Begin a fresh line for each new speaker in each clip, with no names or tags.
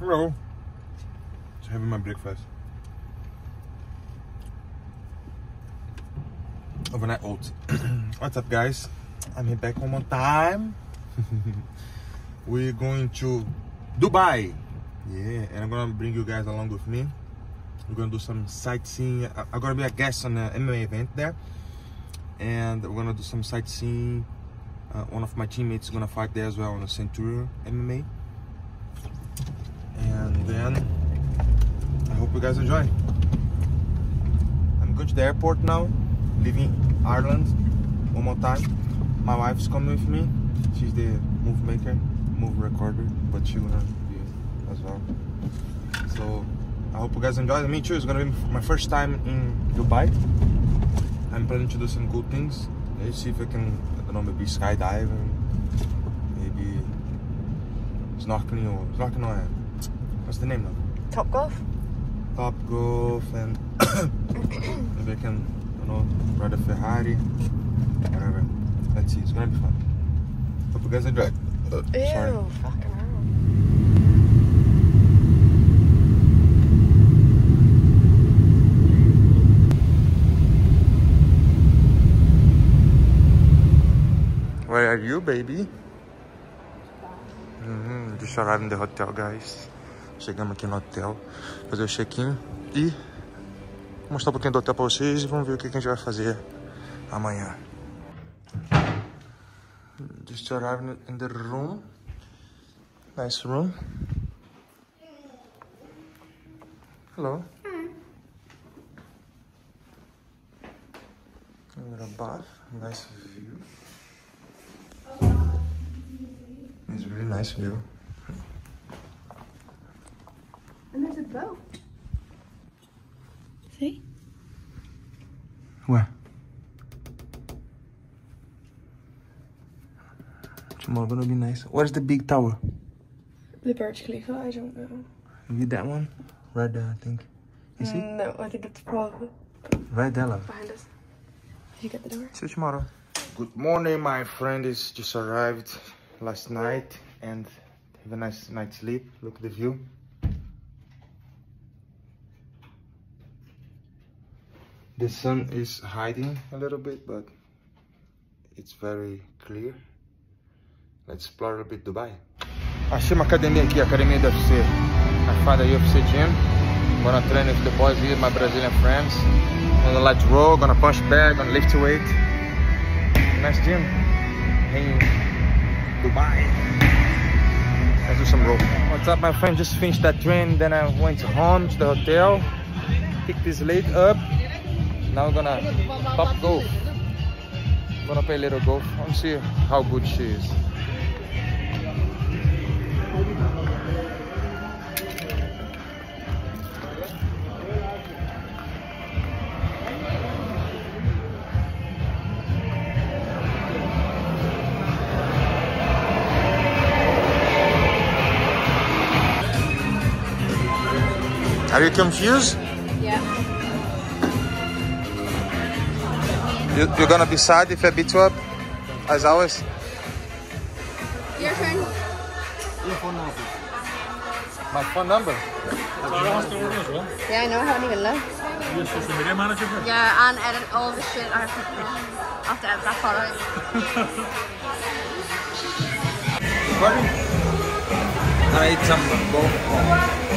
Hello. Just having my breakfast. Overnight oats. What's up, guys? I'm here back home on time. We're going to Dubai. Yeah, and I'm gonna bring you guys along with me. We're gonna do some sightseeing. I'm gonna be a guest on the MMA event there, and we're gonna do some sightseeing. Uh, one of my teammates is gonna fight there as well on the Centurion MMA. And then I hope you guys enjoy. I'm going to the airport now, leaving Ireland one more time. My wife's coming with me. She's the move maker, move recorder, but she's gonna be as well. So I hope you guys enjoy. Me too. It's gonna be my first time in Dubai. I'm planning to do some cool things. Let's see if I can, I don't know, maybe skydiving, maybe snorkeling or snorkeling. Or, what's the name now?
Top golf?
Top Golf and maybe I can, you know, ride a Ferrari, whatever. Let's see, it's gonna be fun. Hope you guys enjoy. Uh,
Ew,
sorry.
fucking hell.
Where are you, baby? Uhum, just arrived in the hotel, guys. Chegamos aqui no hotel, fazer o check-in e mostrar um pouquinho do hotel pra vocês e vamos ver o que a gente vai fazer amanhã. Just arrived in the room. Nice room. Hello. Little bath, nice view. It's really nice view.
And there's a boat. See?
Where? Tomorrow gonna be nice. Where's the big tower?
The Burj Khalifa, I don't know.
Maybe that one? Right there, I think. You see?
Mm, no, I think it's probably
Right there, love.
behind us. Did you get the door?
See you tomorrow. Good morning, my friend is just arrived last night and have a nice night's sleep. Look at the view. The sun is hiding a little bit, but it's very clear. Let's explore a little bit Dubai. Achei uma academia aqui, academia do UFC. I found a UFC gym. Gonna train with the boys here, my Brazilian friends. Gonna let roll, gonna punch bag, gonna lift weight. Nice gym. In Dubai. Let's do some rope What's up, my friend? Just finished that train. Then I went home to the hotel. Picked this lady up. Now we're gonna pop golf. Gonna play a little golf. Let's see how good she is. Are you confused? You, you're gonna be sad if I beat you up, as always.
Your turn.
My phone number.
Yeah, I know. I haven't even looked.
You're social media manager for
Yeah, and edit all the shit I have to put. I have to edit that part out.
I ate some golf.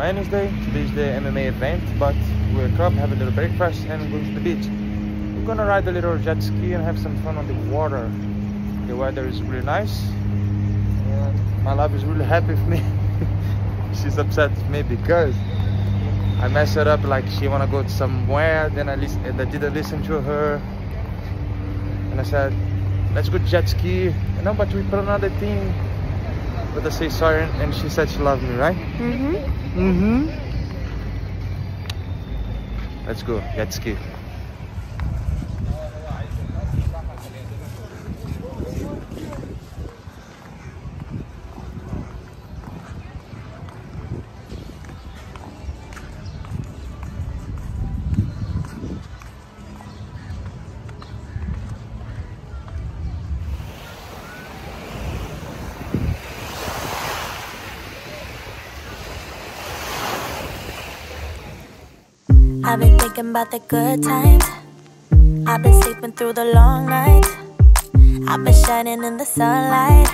Wednesday.
Today's the MMA event, but we wake up, have a little breakfast, and go to the beach. We're gonna ride a little jet ski and have some fun on the water. The weather is really nice, and my love is really happy with me. She's upset with me because I messed it up. Like she wanna go somewhere, then I listen, and I didn't listen to her, and I said, "Let's go jet ski." No, but we put another thing. But I say sorry, and she said she loved me, right?
Mm-hmm.
Mm-hmm. Let's go, jet ski.
I've been thinking about the good times. I've been sleeping through the long nights. I've been shining in the sunlight.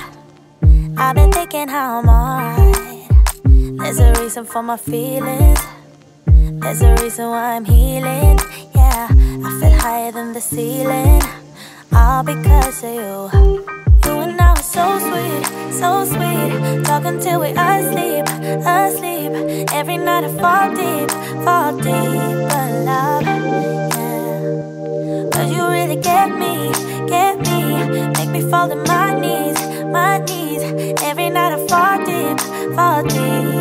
I've been thinking how I'm alright. There's a reason for my feelings. There's a reason why I'm healing. Yeah, I feel higher than the ceiling. All because of you. And so sweet, so sweet. Talking till we asleep, asleep. Every night I fall deep, fall deep. But love, yeah. You really get me, get me. Make me fall to my knees, my knees. Every night I fall deep, fall deep.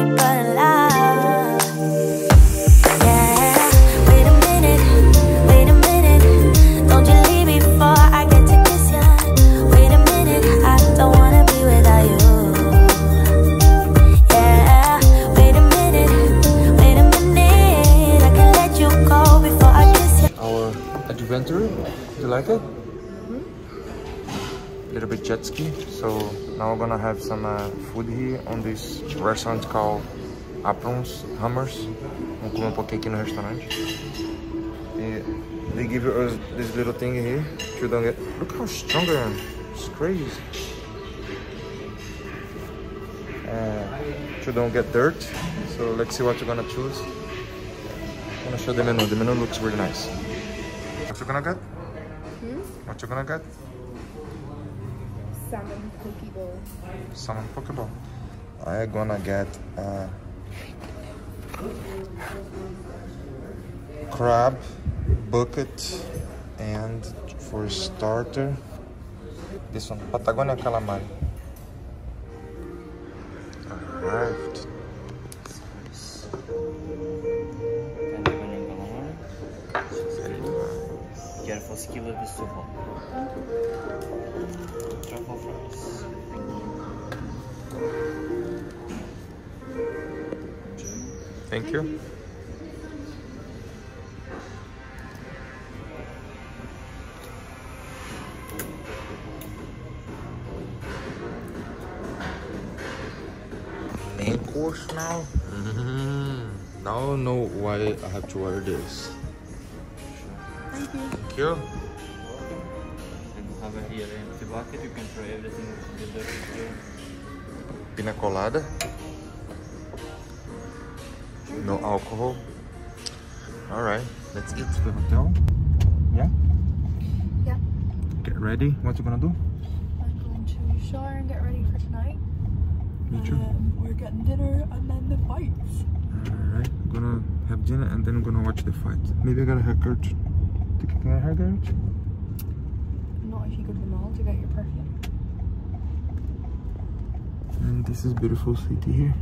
Like it? Little bit jet ski. So now we're gonna have some uh, food here on this restaurant called Aprons Hammers. Vamos comer um pouquinho aqui no restaurante. They give us this little thing here. You don't get. Look how strong I am. It's crazy. Uh, you don't get dirt. So let's see what you're gonna choose. I'm gonna show the menu. The menu looks really nice. What you gonna get? What you gonna get?
Salmon poke bowl.
Salmon pokeball. I'm gonna get uh, crab bucket and for starter this one Patagonia calamari. Thank you. Main course now. Mm-hmm. Now I know why I have to order this.
Thank you.
Thank you.
And have a here empty bucket. You can throw everything in the dirt here.
Pina colada. No alcohol. All right, let's get to the hotel. Yeah.
Yeah.
Get ready. What you gonna do?
I'm going to shower and get ready for tonight.
Me too.
Um, we're getting dinner and then the fights.
Alright, I'm gonna have dinner and then I'm gonna watch the fight. Maybe I got a haircut. Think I get a haircut?
Not if you go to the mall to get your perfume.
And this is beautiful city here.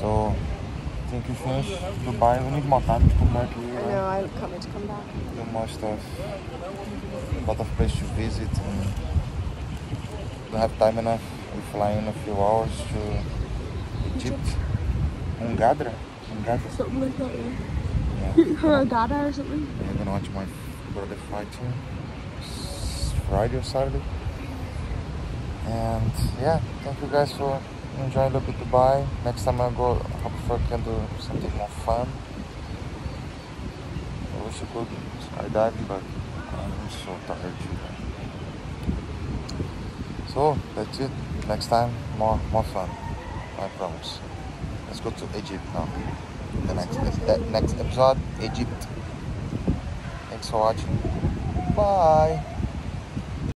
So, think we finish Dubai, we need more time to come back here.
I know, I can't wait to come back.
do more stuff. A lot of places to visit and don't have time enough. We fly in a few hours to Egypt. Ungadra? Ungadra?
Something like that,
Yeah.
Hurghada or something.
Yeah, I'm gonna watch my brother fighting s- Friday or Saturday. And yeah, thank you guys for enjoying a little bit Dubai. Next time I go, hopefully I can do something more fun. I wish I could skydiving, but I'm so tired. So that's it. Next time, more more fun. I promise. Let's go to Egypt now. The next the next episode, Egypt. Thanks for watching. Bye.